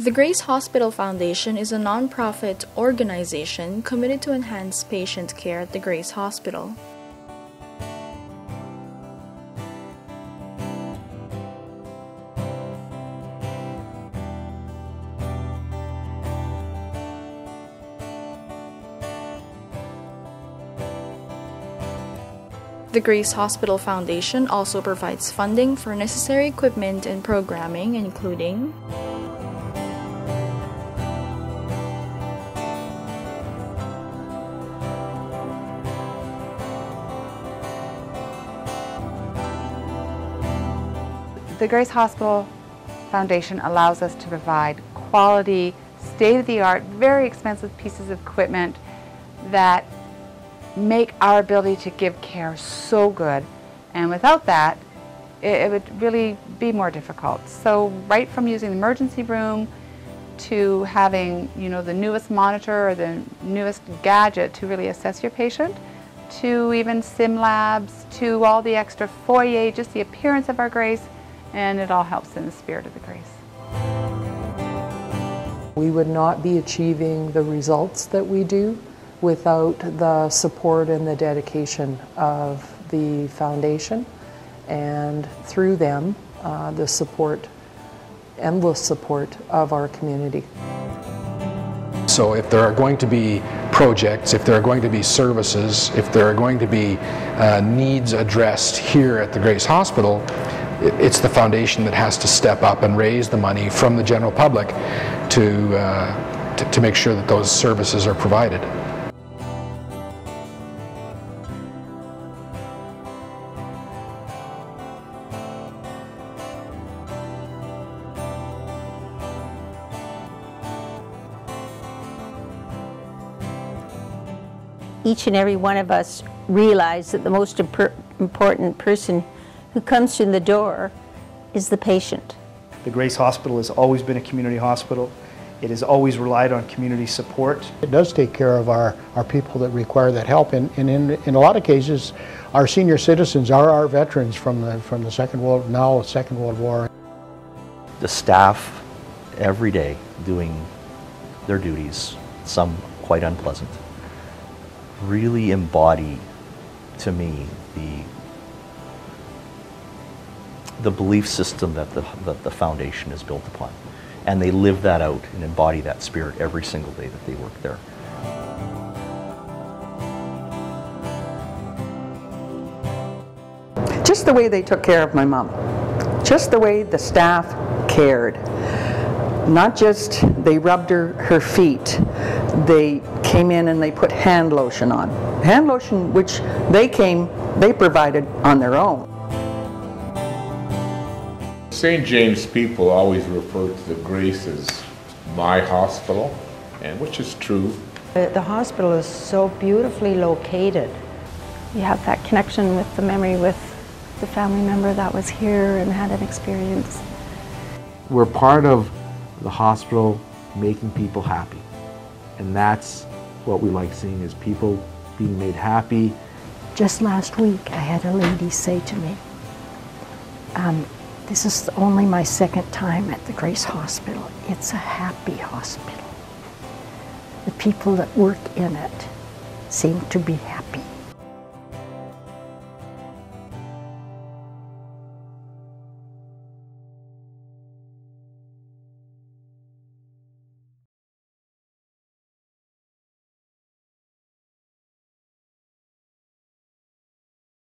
The Grace Hospital Foundation is a nonprofit organization committed to enhance patient care at the Grace Hospital. The Grace Hospital Foundation also provides funding for necessary equipment and programming, including The Grace Hospital Foundation allows us to provide quality, state-of-the-art, very expensive pieces of equipment that make our ability to give care so good. And without that, it, it would really be more difficult. So right from using the emergency room to having, you know, the newest monitor or the newest gadget to really assess your patient, to even sim labs, to all the extra foyer, just the appearance of our Grace, and it all helps in the spirit of the Grace. We would not be achieving the results that we do without the support and the dedication of the foundation and through them uh, the support, endless support of our community. So if there are going to be projects, if there are going to be services, if there are going to be uh, needs addressed here at the Grace Hospital, it's the foundation that has to step up and raise the money from the general public to, uh, to, to make sure that those services are provided. each and every one of us realize that the most important person who comes in the door is the patient. The Grace Hospital has always been a community hospital. It has always relied on community support. It does take care of our, our people that require that help, and, and in, in a lot of cases, our senior citizens are our veterans from the, from the Second World, now Second World War. The staff every day doing their duties, some quite unpleasant, really embody to me the the belief system that the, that the foundation is built upon. And they live that out and embody that spirit every single day that they work there. Just the way they took care of my mom. Just the way the staff cared. Not just they rubbed her, her feet, they came in and they put hand lotion on. Hand lotion which they came, they provided on their own. St. James people always refer to the Grace as my hospital, and which is true. The hospital is so beautifully located. You have that connection with the memory with the family member that was here and had an experience. We're part of the hospital making people happy. And that's what we like seeing is people being made happy. Just last week I had a lady say to me, um, this is only my second time at the Grace Hospital. It's a happy hospital. The people that work in it seem to be happy.